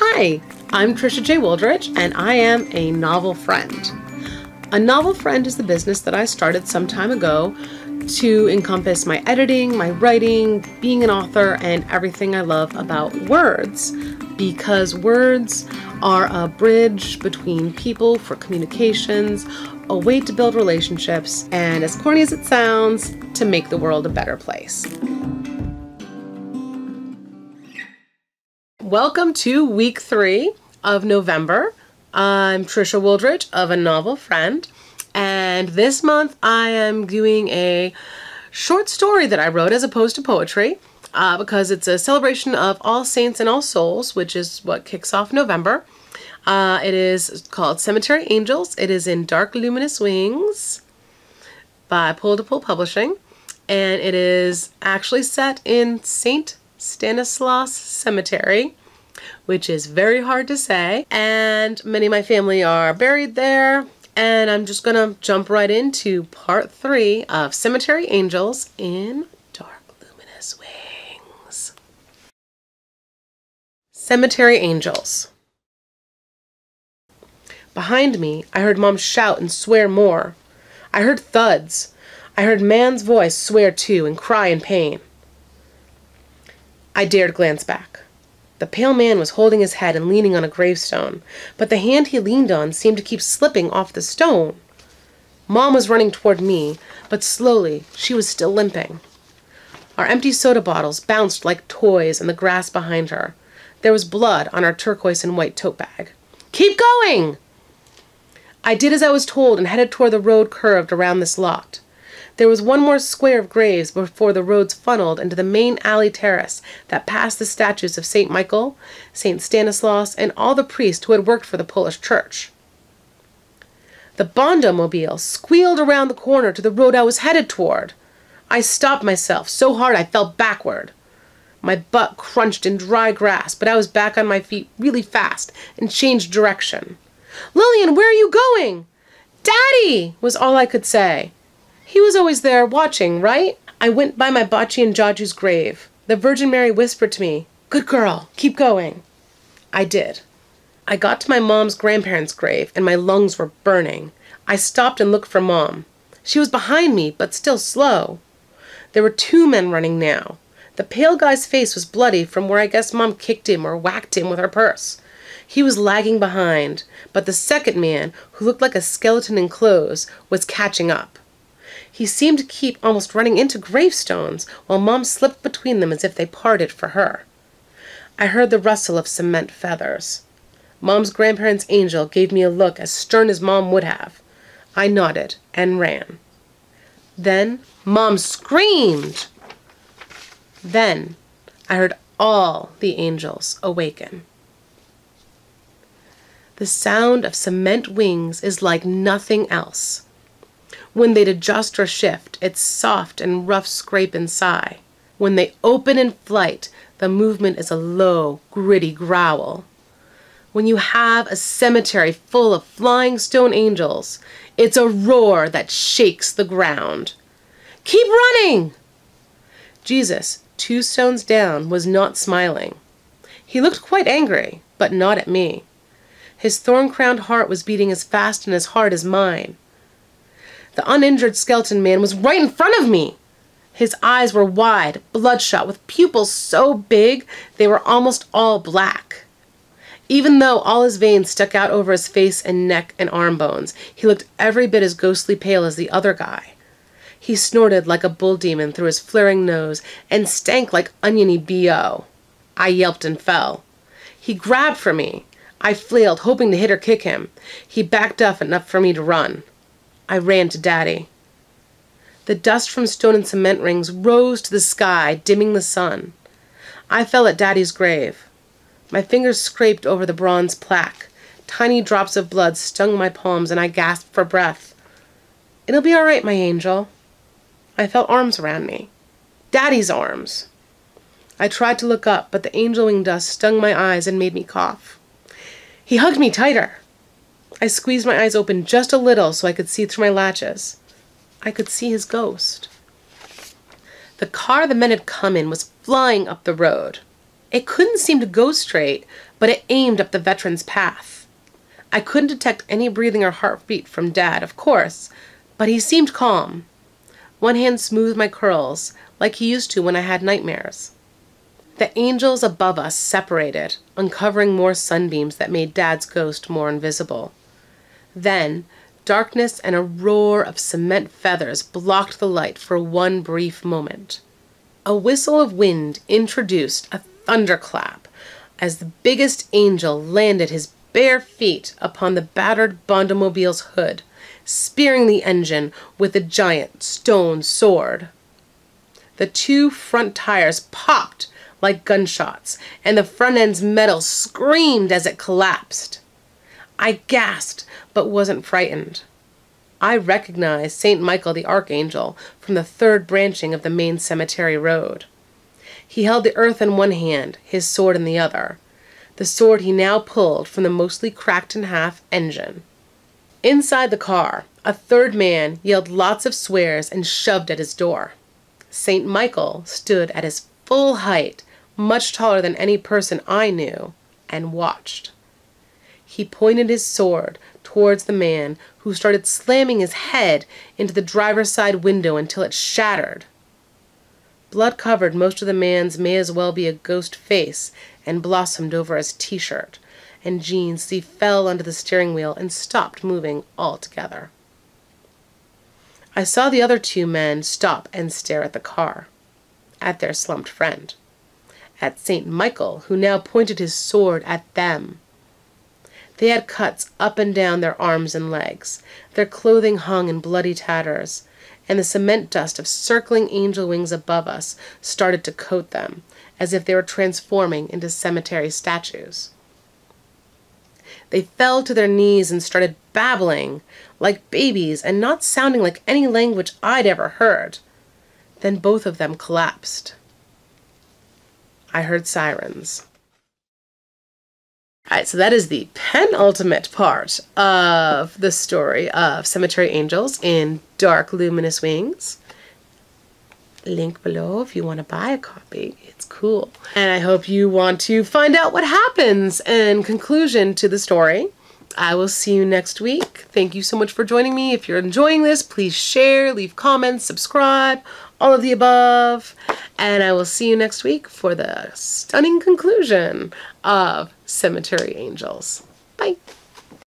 Hi, I'm Trisha J. Wooldridge, and I am a novel friend. A novel friend is the business that I started some time ago to encompass my editing, my writing, being an author, and everything I love about words. Because words are a bridge between people for communications, a way to build relationships, and as corny as it sounds, to make the world a better place. Welcome to week three of November. I'm Trisha Wooldridge of A Novel Friend, and this month I am doing a short story that I wrote as opposed to poetry uh, because it's a celebration of All Saints and All Souls, which is what kicks off November. Uh, it is called Cemetery Angels. It is in Dark Luminous Wings by Pole to Pole Publishing, and it is actually set in St. Stanislaus Cemetery which is very hard to say. And many of my family are buried there. And I'm just gonna jump right into part three of Cemetery Angels in Dark Luminous Wings. Cemetery Angels. Behind me, I heard Mom shout and swear more. I heard thuds. I heard man's voice swear too and cry in pain. I dared glance back. The pale man was holding his head and leaning on a gravestone, but the hand he leaned on seemed to keep slipping off the stone. Mom was running toward me, but slowly she was still limping. Our empty soda bottles bounced like toys in the grass behind her. There was blood on our turquoise and white tote bag. Keep going! I did as I was told and headed toward the road curved around this lot. There was one more square of graves before the roads funneled into the main alley terrace that passed the statues of St. Michael, St. Stanislaus, and all the priests who had worked for the Polish church. The Bondomobile squealed around the corner to the road I was headed toward. I stopped myself so hard I fell backward. My butt crunched in dry grass, but I was back on my feet really fast and changed direction. Lillian, where are you going? Daddy, was all I could say. He was always there watching, right? I went by my Bocce and Jaju's grave. The Virgin Mary whispered to me, Good girl, keep going. I did. I got to my mom's grandparents' grave and my lungs were burning. I stopped and looked for mom. She was behind me, but still slow. There were two men running now. The pale guy's face was bloody from where I guess mom kicked him or whacked him with her purse. He was lagging behind, but the second man, who looked like a skeleton in clothes, was catching up. He seemed to keep almost running into gravestones, while Mom slipped between them as if they parted for her. I heard the rustle of cement feathers. Mom's grandparents' angel gave me a look as stern as Mom would have. I nodded and ran. Then Mom screamed. Then I heard all the angels awaken. The sound of cement wings is like nothing else. When they'd adjust or shift, it's soft and rough scrape and sigh. When they open in flight, the movement is a low, gritty growl. When you have a cemetery full of flying stone angels, it's a roar that shakes the ground. Keep running! Jesus, two stones down, was not smiling. He looked quite angry, but not at me. His thorn crowned heart was beating as fast and as hard as mine. The uninjured skeleton man was right in front of me. His eyes were wide, bloodshot, with pupils so big they were almost all black. Even though all his veins stuck out over his face and neck and arm bones, he looked every bit as ghostly pale as the other guy. He snorted like a bull demon through his flaring nose and stank like oniony B.O. I yelped and fell. He grabbed for me. I flailed, hoping to hit or kick him. He backed up enough for me to run. I ran to Daddy. The dust from stone and cement rings rose to the sky, dimming the sun. I fell at Daddy's grave. My fingers scraped over the bronze plaque. Tiny drops of blood stung my palms, and I gasped for breath. It'll be all right, my angel. I felt arms around me. Daddy's arms. I tried to look up, but the angel wing dust stung my eyes and made me cough. He hugged me tighter. I squeezed my eyes open just a little so I could see through my latches. I could see his ghost. The car the men had come in was flying up the road. It couldn't seem to go straight, but it aimed up the veteran's path. I couldn't detect any breathing or heartbeat from Dad, of course, but he seemed calm. One hand smoothed my curls, like he used to when I had nightmares. The angels above us separated, uncovering more sunbeams that made Dad's ghost more invisible. Then, darkness and a roar of cement feathers blocked the light for one brief moment. A whistle of wind introduced a thunderclap as the biggest angel landed his bare feet upon the battered Bondomobile's hood, spearing the engine with a giant stone sword. The two front tires popped like gunshots, and the front end's metal screamed as it collapsed. I gasped, but wasn't frightened. I recognized St. Michael the Archangel from the third branching of the main cemetery road. He held the earth in one hand, his sword in the other, the sword he now pulled from the mostly cracked in half engine. Inside the car, a third man yelled lots of swears and shoved at his door. St. Michael stood at his full height, much taller than any person I knew, and watched. He pointed his sword towards the man who started slamming his head into the driver's side window until it shattered. Blood covered most of the man's may as well be a ghost face and blossomed over his t shirt and jeans he fell onto the steering wheel and stopped moving altogether. I saw the other two men stop and stare at the car, at their slumped friend, at St. Michael, who now pointed his sword at them. They had cuts up and down their arms and legs, their clothing hung in bloody tatters, and the cement dust of circling angel wings above us started to coat them, as if they were transforming into cemetery statues. They fell to their knees and started babbling like babies and not sounding like any language I'd ever heard. Then both of them collapsed. I heard sirens. All right, so that is the penultimate part of the story of Cemetery Angels in Dark Luminous Wings. Link below if you want to buy a copy. It's cool. And I hope you want to find out what happens in conclusion to the story. I will see you next week. Thank you so much for joining me. If you're enjoying this, please share, leave comments, subscribe, all of the above. And I will see you next week for the stunning conclusion of Cemetery Angels. Bye.